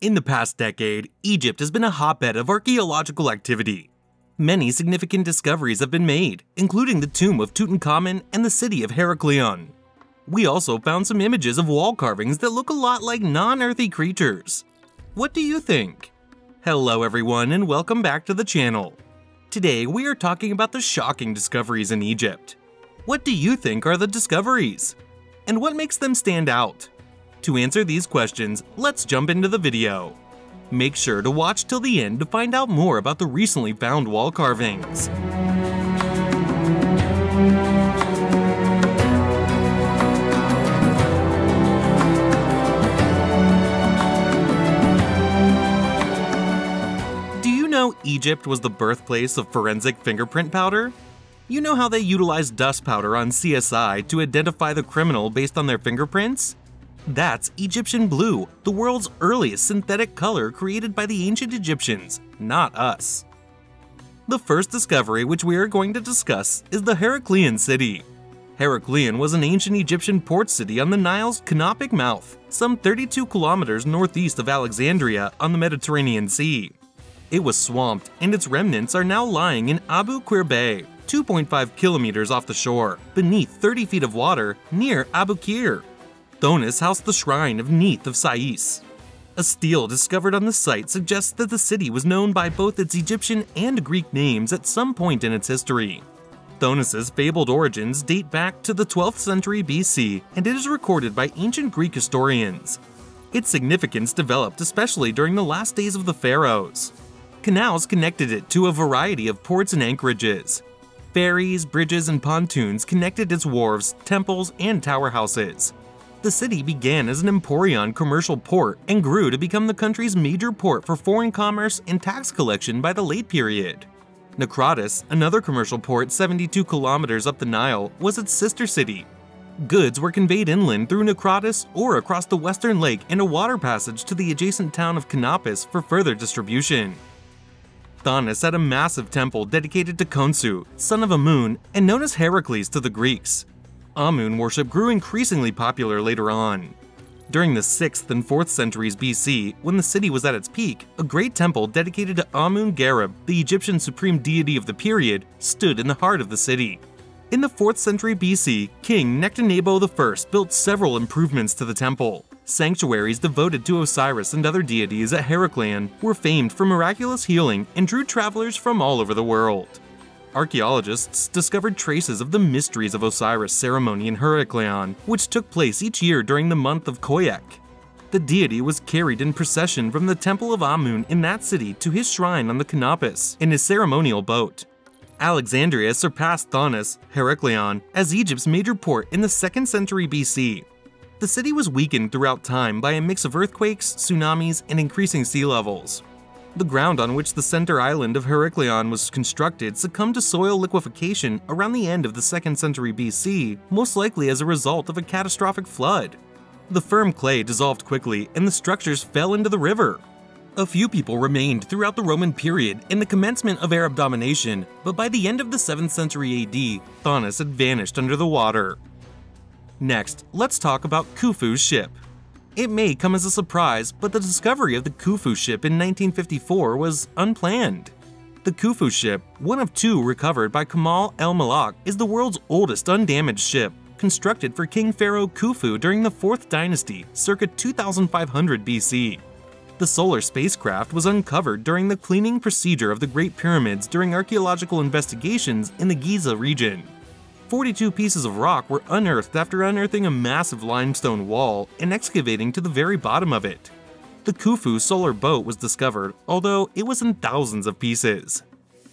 In the past decade, Egypt has been a hotbed of archaeological activity. Many significant discoveries have been made, including the tomb of Tutankhamun and the city of Heraklion. We also found some images of wall carvings that look a lot like non-earthy creatures. What do you think? Hello everyone and welcome back to the channel. Today we are talking about the shocking discoveries in Egypt. What do you think are the discoveries? And what makes them stand out? To answer these questions, let's jump into the video. Make sure to watch till the end to find out more about the recently found wall carvings. Do you know Egypt was the birthplace of forensic fingerprint powder? You know how they utilized dust powder on CSI to identify the criminal based on their fingerprints? That's Egyptian blue, the world's earliest synthetic color created by the ancient Egyptians, not us. The first discovery which we are going to discuss is the Heraklion city. Heraklion was an ancient Egyptian port city on the Nile's canopic mouth, some 32 kilometers northeast of Alexandria on the Mediterranean Sea. It was swamped, and its remnants are now lying in Abu Qir Bay, 2.5 kilometers off the shore, beneath 30 feet of water near Abu Qir. Thonis housed the shrine of Neith of Sais. A stele discovered on the site suggests that the city was known by both its Egyptian and Greek names at some point in its history. Thonis's fabled origins date back to the 12th century BC and it is recorded by ancient Greek historians. Its significance developed especially during the last days of the pharaohs. Canals connected it to a variety of ports and anchorages. Ferries, bridges, and pontoons connected its wharves, temples, and tower houses. The city began as an Emporion commercial port and grew to become the country's major port for foreign commerce and tax collection by the late period. Naucratis, another commercial port 72 kilometers up the Nile, was its sister city. Goods were conveyed inland through Naucratis or across the western lake and a water passage to the adjacent town of Canopus for further distribution. Thonis had a massive temple dedicated to Khonsu, son of Amun, and known as Heracles to the Greeks. Amun worship grew increasingly popular later on. During the 6th and 4th centuries BC, when the city was at its peak, a great temple dedicated to Amun Gereb, the Egyptian supreme deity of the period, stood in the heart of the city. In the 4th century BC, King Nectanebo I built several improvements to the temple. Sanctuaries devoted to Osiris and other deities at Heraklion were famed for miraculous healing and drew travelers from all over the world. Archaeologists discovered traces of the mysteries of Osiris ceremony in Heraklion, which took place each year during the month of Khoiak. The deity was carried in procession from the temple of Amun in that city to his shrine on the Canopus in his ceremonial boat. Alexandria surpassed Thonis, Heraklion, as Egypt's major port in the 2nd century BC, the city was weakened throughout time by a mix of earthquakes, tsunamis, and increasing sea levels. The ground on which the center island of Heraklion was constructed succumbed to soil liquefaction around the end of the 2nd century BC, most likely as a result of a catastrophic flood. The firm clay dissolved quickly and the structures fell into the river. A few people remained throughout the Roman period and the commencement of Arab domination, but by the end of the 7th century AD, Thonis had vanished under the water. Next, let's talk about Khufu's ship. It may come as a surprise, but the discovery of the Khufu ship in 1954 was unplanned. The Khufu ship, one of two recovered by Kamal El Mallakh, is the world's oldest undamaged ship, constructed for King Pharaoh Khufu during the 4th dynasty, circa 2500 BC. The solar spacecraft was uncovered during the cleaning procedure of the Great Pyramids during archaeological investigations in the Giza region. 42 pieces of rock were unearthed after unearthing a massive limestone wall and excavating to the very bottom of it. The Khufu solar boat was discovered, although it was in thousands of pieces.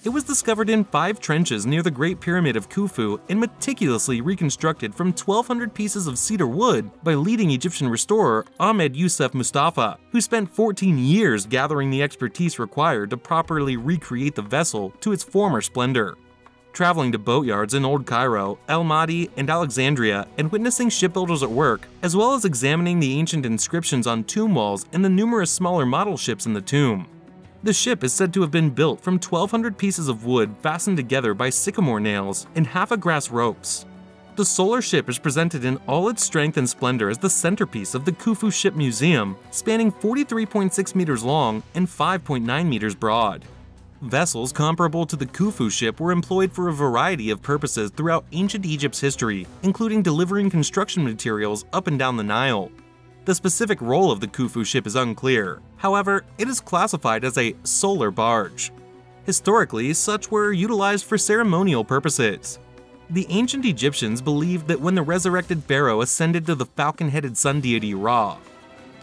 It was discovered in five trenches near the Great Pyramid of Khufu and meticulously reconstructed from 1,200 pieces of cedar wood by leading Egyptian restorer Ahmed Youssef Mustafa, who spent 14 years gathering the expertise required to properly recreate the vessel to its former splendor traveling to boatyards in Old Cairo, El Mahdi, and Alexandria and witnessing shipbuilders at work, as well as examining the ancient inscriptions on tomb walls and the numerous smaller model ships in the tomb. The ship is said to have been built from 1,200 pieces of wood fastened together by sycamore nails and halfa grass ropes. The solar ship is presented in all its strength and splendor as the centerpiece of the Khufu Ship Museum, spanning 43.6 meters long and 5.9 meters broad. Vessels comparable to the Khufu ship were employed for a variety of purposes throughout ancient Egypt's history, including delivering construction materials up and down the Nile. The specific role of the Khufu ship is unclear, however, it is classified as a solar barge. Historically, such were utilized for ceremonial purposes. The ancient Egyptians believed that when the resurrected pharaoh ascended to the falcon headed sun deity Ra,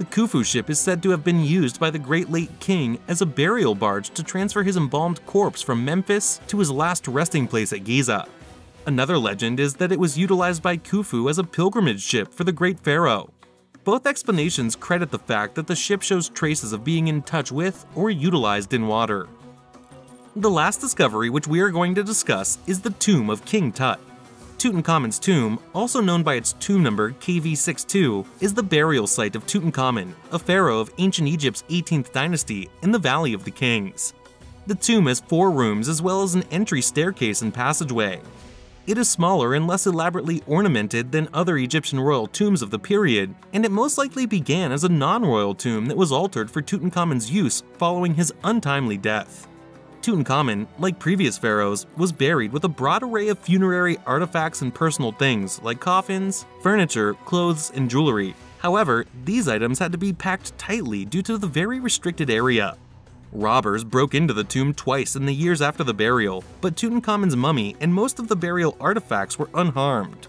the Khufu ship is said to have been used by the Great Late King as a burial barge to transfer his embalmed corpse from Memphis to his last resting place at Giza. Another legend is that it was utilized by Khufu as a pilgrimage ship for the Great Pharaoh. Both explanations credit the fact that the ship shows traces of being in touch with or utilized in water. The last discovery which we are going to discuss is the tomb of King Tut. Tutankhamun's tomb, also known by its tomb number KV62, is the burial site of Tutankhamun, a pharaoh of ancient Egypt's 18th dynasty in the Valley of the Kings. The tomb has four rooms as well as an entry staircase and passageway. It is smaller and less elaborately ornamented than other Egyptian royal tombs of the period, and it most likely began as a non-royal tomb that was altered for Tutankhamun's use following his untimely death. Tutankhamun, like previous pharaohs, was buried with a broad array of funerary artifacts and personal things like coffins, furniture, clothes, and jewelry. However, these items had to be packed tightly due to the very restricted area. Robbers broke into the tomb twice in the years after the burial, but Tutankhamun's mummy and most of the burial artifacts were unharmed.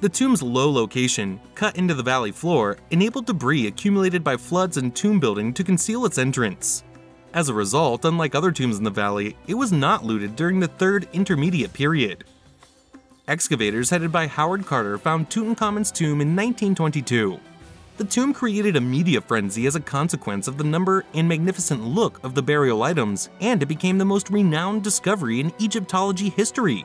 The tomb's low location, cut into the valley floor, enabled debris accumulated by floods and tomb building to conceal its entrance. As a result, unlike other tombs in the valley, it was not looted during the Third Intermediate Period. Excavators headed by Howard Carter found Tutankhamun's tomb in 1922. The tomb created a media frenzy as a consequence of the number and magnificent look of the burial items, and it became the most renowned discovery in Egyptology history.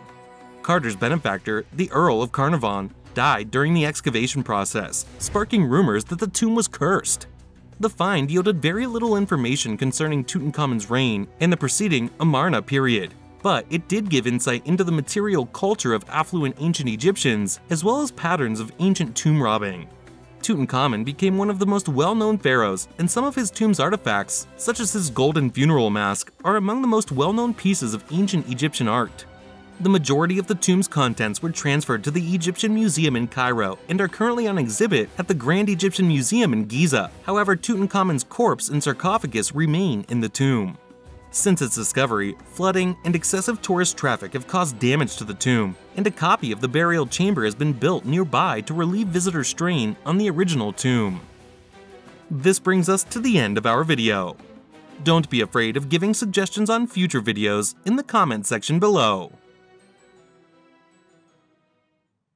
Carter's benefactor, the Earl of Carnarvon, died during the excavation process, sparking rumors that the tomb was cursed. The find yielded very little information concerning Tutankhamun's reign and the preceding Amarna period, but it did give insight into the material culture of affluent ancient Egyptians, as well as patterns of ancient tomb robbing. Tutankhamun became one of the most well-known pharaohs, and some of his tomb's artifacts, such as his golden funeral mask, are among the most well-known pieces of ancient Egyptian art. The majority of the tomb's contents were transferred to the Egyptian Museum in Cairo and are currently on exhibit at the Grand Egyptian Museum in Giza. However, Tutankhamun's corpse and sarcophagus remain in the tomb. Since its discovery, flooding and excessive tourist traffic have caused damage to the tomb, and a copy of the burial chamber has been built nearby to relieve visitor strain on the original tomb. This brings us to the end of our video. Don't be afraid of giving suggestions on future videos in the comment section below.